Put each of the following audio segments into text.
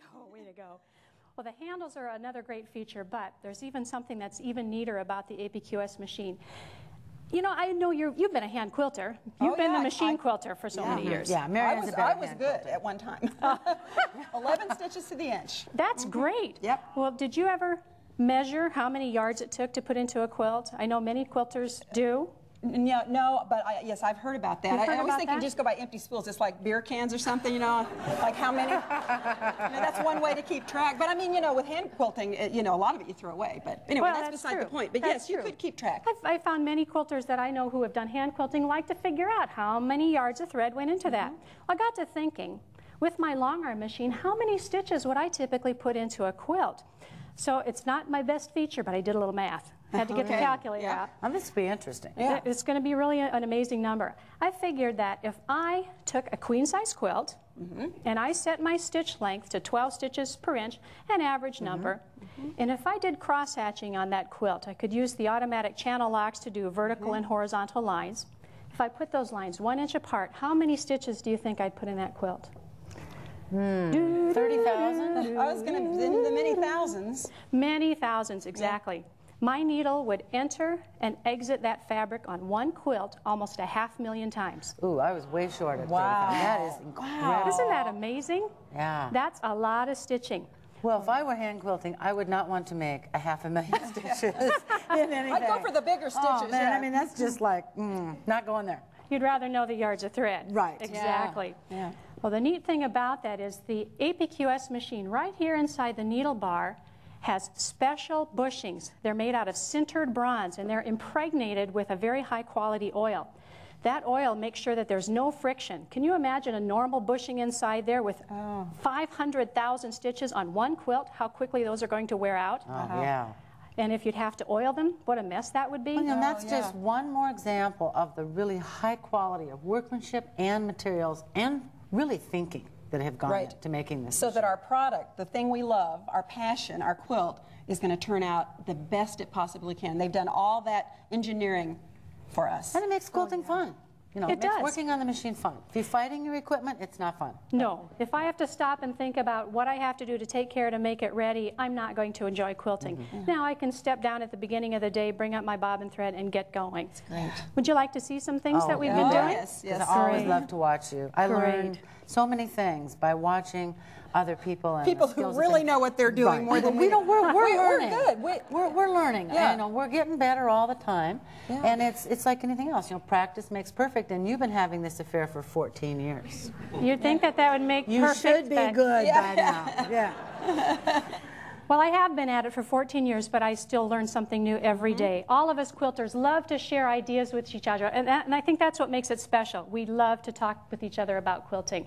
Oh, way to go. Well, the handles are another great feature, but there's even something that's even neater about the APQS machine. You know, I know you're, you've been a hand quilter. You've Oh, been yeah, the machine I- quilter for so Yeah. many years. Yeah, I Marianne's was, a I was hand good quilter. at one time. 11 stitches to the inch. That's mm-hmm. great. Yep. Well, did you ever measure how many yards it took to put into a quilt? I know many quilters do. No, no, but I, yes, I've heard about that. You've I, I always think that? you just go by empty spools. It's like beer cans or something, you know, like how many. you know, that's one way to keep track. But I mean, you know, with hand quilting, it, you know, a lot of it you throw away. But anyway, Well, that's, that's beside true. the point. But That's yes, you could keep track. I've, I found many quilters that I know who have done hand quilting like to figure out how many yards of thread went into that. Mm-hmm. I got to thinking, with my long arm machine, how many stitches would I typically put into a quilt? So it's not my best feature, but I did a little math. Had to get the Okay. calculator Yeah. out. Oh, this would be interesting. Yeah. It's going to be really an amazing number. I figured that if I took a queen size quilt Mm-hmm. and I set my stitch length to 12 stitches per inch, an average Mm-hmm. number, and if I did cross hatching on that quilt, I could use the automatic channel locks to do vertical Mm-hmm. and horizontal lines. If I put those lines one inch apart, how many stitches do you think I'd put in that quilt? 30,000? I was going to in the many thousands. Many thousands, exactly. My needle would enter and exit that fabric on one quilt almost a half million times. Ooh, I was way short at 30,000. Wow. That is incredible. Isn't that amazing? Yeah. That's a lot of stitching. Well, if I were hand quilting, I would not want to make a half a million stitches in anything. I'd go for the bigger Oh, stitches, man, yeah. I mean, that's just like, mm, not going there. You'd rather know the yards of thread. Right. Exactly. Yeah. Well, the neat thing about that is the APQS machine right here inside the needle bar has special bushings. They're made out of sintered bronze and they're impregnated with a very high quality oil. That oil makes sure that there's no friction. Can you imagine a normal bushing inside there with 500,000 stitches on one quilt? How quickly those are going to wear out? Oh, uh-huh. yeah. And if you'd have to oil them, what a mess that would be. Well, you know, that's Oh, yeah. just one more example of the really high quality of workmanship and materials and really thinking that have gone Right. into making this. So that our product, the thing we love, our passion, our quilt, is going to turn out the best it possibly can. They've done all that engineering for us. and it makes quilting fun. You know, It it, does. working on the machine fun. If you're fighting your equipment, it's not fun. No. If I have to stop and think about what I have to do to take care to make it ready, I'm not going to enjoy quilting. Mm-hmm. Now I can step down at the beginning of the day, bring up my bobbin thread, and get going. great. Would you like to see some things Oh, that we've yeah. been Oh, doing? yes, yes. I always love to watch you. I learned so many things by watching other people and People who really know what they're doing Right. more than we we don't. We're, we're We- we're learning. good. We- we're, we're learning. Yeah. You uh, know, we're getting better all the time, Yeah. and it's it's like anything else. You know, practice makes perfect. And you've been having this affair for 14 years. You'd think that that would make You perfect. should be but- good Yeah. by now. Yeah. Well, I have been at it for 14 years, but I still learn something new every mm-hmm. day. All of us quilters love to share ideas with each other, and, that, and I think that's what makes it special. We love to talk with each other about quilting.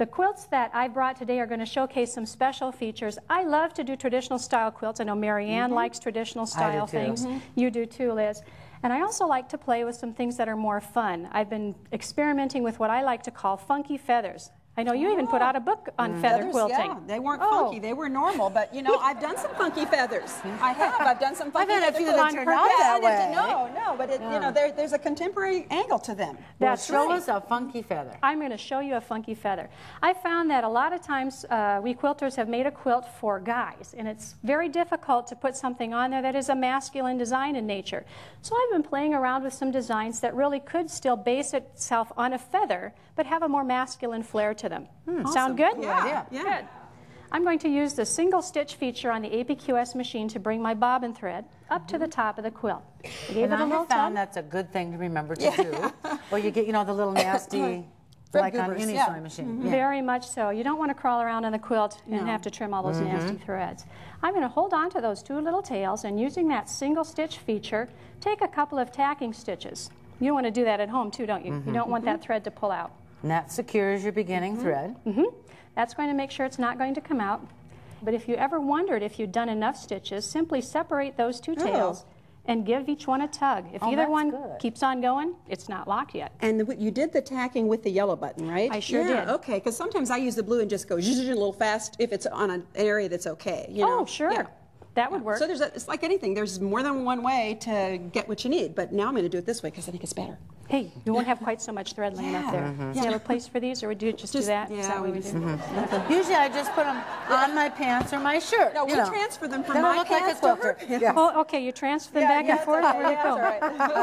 The quilts that I brought today are going to showcase some special features. I love to do traditional style quilts. I know Marianne likes traditional style things. You do too, Liz. And I also like to play with some things that are more fun. I've been experimenting with what I like to call funky feathers. I know you even put out a book on feather Feathers, quilting. Yeah, they weren't Oh. funky. They were normal. But you know, I've done some funky feathers. I have. I've done some funky I've had a few that turned out that way. No, no, but it, you know, there, there's a contemporary angle to them. That's well, show right. us a funky feather. I'm going to show you a funky feather. I found that a lot of times uh, we quilters have made a quilt for guys, and it's very difficult to put something on there that is a masculine design in nature. So I've been playing around with some designs that really could still base itself on a feather, but have a more masculine flair to them. Hmm, Sound good? Hmm, Yeah, yeah. Good. I'm going to use the single stitch feature on the APQS machine to bring my bobbin thread up to the mm-hmm. top of the quilt. I gave And it a I little have found tug. that's a good thing to remember to do. or you get, you know, the little nasty, Fred like on Goobers, any yeah. sewing machine. Mm-hmm. Yeah. Very much so. You don't want to crawl around on the quilt and have to trim all those mm-hmm. nasty threads. I'm going to hold on to those two little tails and using that single stitch feature, take a couple of tacking stitches. You want to do that at home too, don't you? You don't want that thread to pull out. And that secures your beginning thread. hmm That's going to make sure it's not going to come out. But if you ever wondered if you'd done enough stitches, simply separate those two tails and give each one a tug. If Oh, either one good. keeps on going, it's not locked yet. And the, you did the tacking with the yellow button, right? I sure yeah, did. Okay, because sometimes I use the blue and just go a little fast if it's on an area that's okay. You know? Oh, sure. Yeah. That would work. So there's a, it's like anything. There's more than one way to get what you need. But now I'm going to do it this way because I think it's better. Hey, you won't have quite so much thread laying up there. Yeah. Do you have a place for these, or would you just, do Just- that? Is yeah, that what we we just- do? Usually I just put them on my pants or my shirt. No, we you know. transfer them from Then I my look like a pants to her quilter. pants. Yeah. Oh, okay, you transfer them back yeah, and forth? okay, Where'd yeah, go?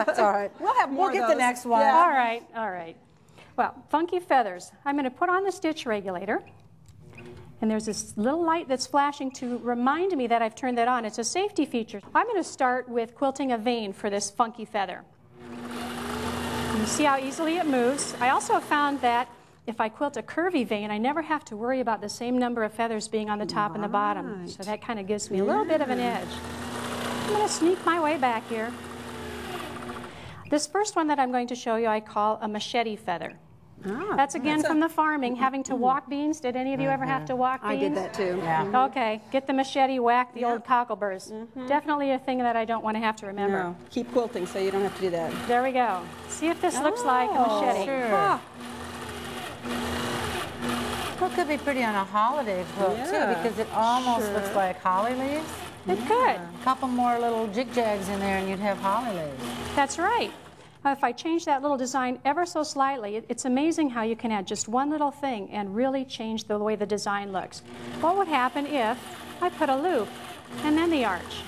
that's all, right. all right. We'll have more We'll of get the next one. Yeah. All right, all right. Well, funky feathers. I'm going to put on the stitch regulator. And there's this little light that's flashing to remind me that I've turned that on. It's a safety feature. I'm going to start with quilting a vein for this funky feather. You see how easily it moves. I also found that if I quilt a curvy vein, I never have to worry about the same number of feathers being on the top and the bottom. So that kind of gives me a little bit of an edge. I'm going to sneak my way back here. This first one that I'm going to show you I call a machete feather. Ah, That's again from the farming, having to walk beans. Did any of you ever have to walk beans? I did that too. Yeah. Okay, get the machete, whack the old cockleburs. Definitely a thing that I don't want to have to remember. No, keep quilting so you don't have to do that. There we go. See if this looks like a machete. sure. Ah, Well, it could be pretty on a holiday quilt Yeah, too, because it almost sure. looks like holly leaves. it could. A couple more little jig jags in there, and you'd have holly leaves. That's right. Uh, If I change that little design ever so slightly, it's amazing how you can add just one little thing and really change the way the design looks. What would happen if I put a loop and then the arch?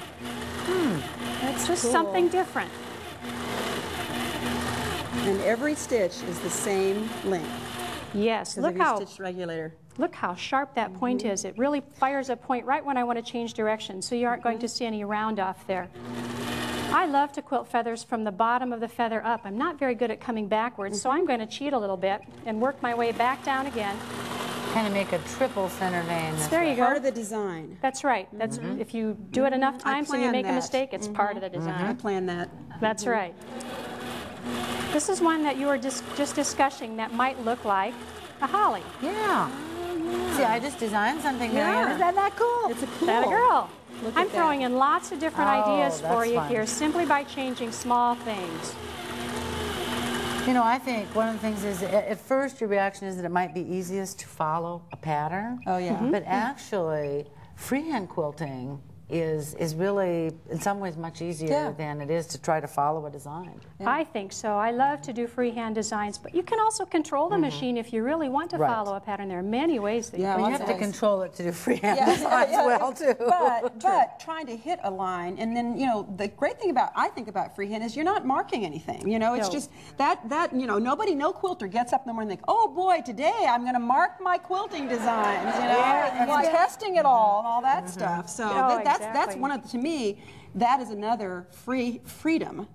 Hmm, It's just cool. something different. And every stitch is the same length. Yes, look how stitch regulator. look how sharp that point is. It really fires a point right when I want to change direction, so you aren't going to see any round off there. I love to quilt feathers from the bottom of the feather up. I'm not very good at coming backwards, so I'm mm-hmm. going to cheat a little bit and work my way back down again. Kind of make a triple center vein. this There way. you Part go. of the design. That's right. That's mm-hmm. if you do it enough mm-hmm. times and you planned make a mistake, it's part of the design. I plan that. That's right. This is one that you were just just discussing that might look like a holly. Yeah. Oh, See, I just designed something there. Yeah. Isn't that cool? It's a cool. That a girl. Look I'm throwing that. in lots of different Oh, ideas for you fun. here simply by changing small things. You know, I think one of the things is, at at first, your reaction is that it might be easiest to follow a pattern. Oh, yeah. But mm-hmm. actually, freehand quilting is is really, in some ways, much easier Yeah. than it is to try to follow a design. I think so. I love to do freehand designs, but you can also control the mm-hmm. machine if you really want to Right. follow a pattern. There are many ways that Yeah, you But can you have to control it to do freehand Yeah, designs yeah, well, too. But, but trying to hit a line, and then you know the great thing about I think about freehand is you're not marking anything. You know, it's No. just that that you know nobody, no quilter gets up in the morning and think, oh boy, today I'm going to mark my quilting designs. You know, Yeah, and testing it all and all that mm-hmm. stuff. So Oh, that, that's that's exactly. one of to me that is another free freedom.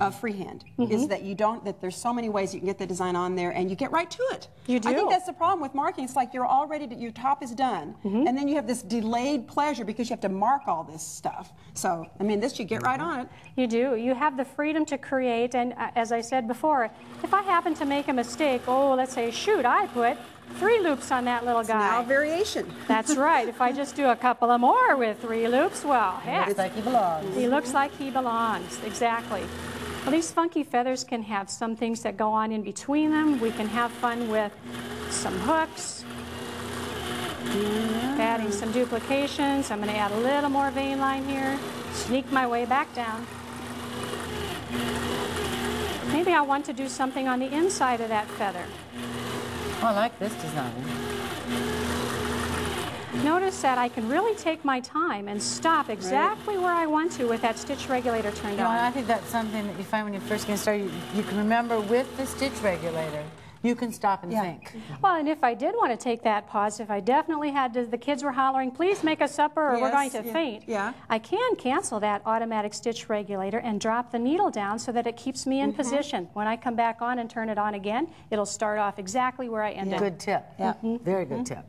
Of freehand is that you don't that there's so many ways you can get the design on there and you get right to it. You do. I think that's the problem with marking. It's like you're already your top is done, Mm-hmm. and then you have this delayed pleasure because you have to mark all this stuff. So, I mean, this you get right on it. You do. You have the freedom to create, and uh, as I said before, if I happen to make a mistake, oh, let's say, shoot, I put three loops on that little Now guy. variation. That's right. If I just do a couple of more with three loops, well, heck, It's like he belongs. he looks like he belongs. Exactly. Well, these funky feathers can have some things that go on in between them. We can have fun with some hooks, adding some duplications. I'm going to add a little more vein line here, sneak my way back down. Maybe I want to do something on the inside of that feather. Oh, I like this design. Notice that I can really take my time and stop exactly where I want to with that stitch regulator turned You know, and I think that's something that you find when you're first get started. You, you can remember with the stitch regulator, you can stop and Yeah. think. Well, and if I did want to take that pause, if I definitely had to, the kids were hollering, please make a supper or we're going to yeah, faint. yeah. I can cancel that automatic stitch regulator and drop the needle down so that it keeps me in Mm-hmm. position. When I come back on and turn it on again, it'll start off exactly where I ended. Good tip. Yeah. Very good tip.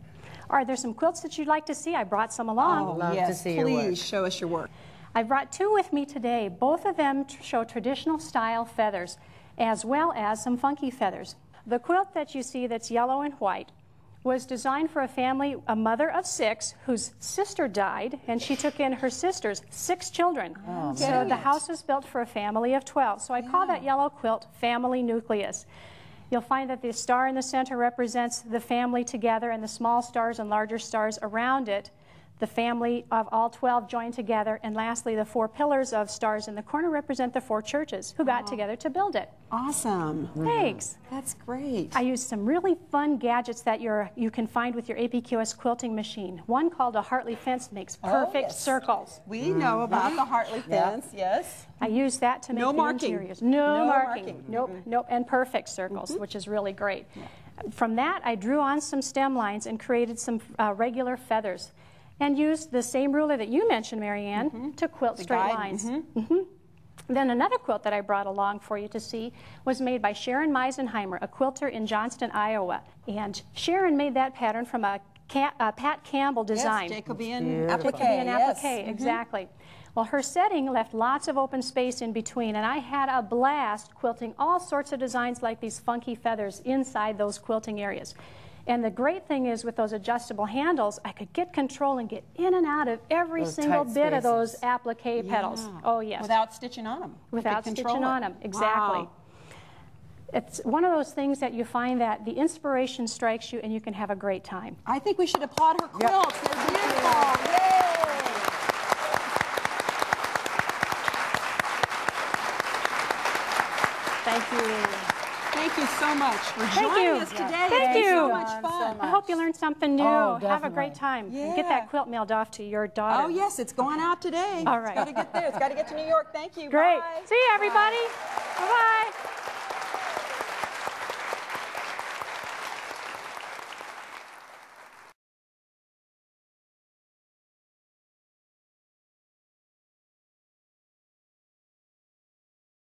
Are there some quilts that you'd like to see? I brought some along. love to yes, see your please work. show us your work. I brought two with me today. Both of them show traditional style feathers as well as some funky feathers. The quilt that you see that's yellow and white was designed for a family, a mother of six, whose sister died, and she took in her sister's six children. Oh, so Getting the house was built for a family of 12. So I call that yellow quilt family nucleus. You'll find that the star in the center represents the family together and the small stars and larger stars around it. The family of all 12 joined together. And lastly, the four pillars of stars in the corner represent the four churches who got together to build it. Awesome. Thanks. That's great. I used some really fun gadgets that you're, you can find with your APQS quilting machine. One called a Hartley fence makes oh, perfect yes. circles. We know mm-hmm. about the Hartley Yeah. fence, yes. I use that to make No the marking. interiors. No, No marking. marking. Nope, nope, mm-hmm. and perfect circles, mm-hmm. which is really great. From that, I drew on some stem lines and created some uh, regular feathers, and use the same ruler that you mentioned, Marianne, mm-hmm. to quilt straight guide, lines. Mhm. Then another quilt that I brought along for you to see was made by Sharon Meisenheimer, a quilter in Johnston, Iowa. And Sharon made that pattern from a, a Pat Campbell design. Yes, Jacobean Beautiful. applique. Jacobean yes. applique, mm-hmm. exactly. Well, her setting left lots of open space in between, and I had a blast quilting all sorts of designs like these funky feathers inside those quilting areas. And the great thing is with those adjustable handles, I could get control and get in and out of every Those single tight bit of those spaces. applique petals. Oh, yes. Without stitching on them. Without stitching on them, exactly. Wow. It's one of those things that you find that the inspiration strikes you and you can have a great time. I think we should applaud her quilts. They're beautiful. Yay! Thank you. Thank you so much for Thank joining you. us today. Thank It's you. so much So fun. I hope you learned something new. Oh, Have a great definitely. time. And Yeah. Get that quilt mailed off to your oh, daughter. Oh, yes, it's going out today. All It's right. got to get there. It's got to get to New York. Thank you. Great. Bye. See you, everybody. Bye bye.